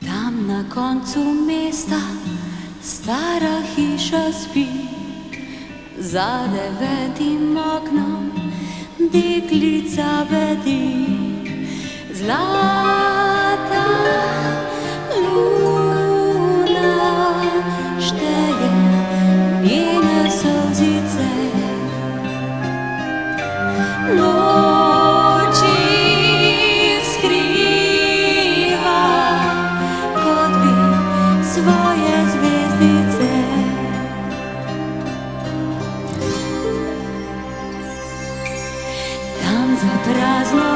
Tam na koncu mesta stara hiša spi, za devetim oknom deklica bedi. Zlata. atrás. Não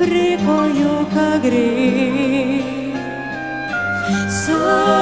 prikoju kagrį. Savo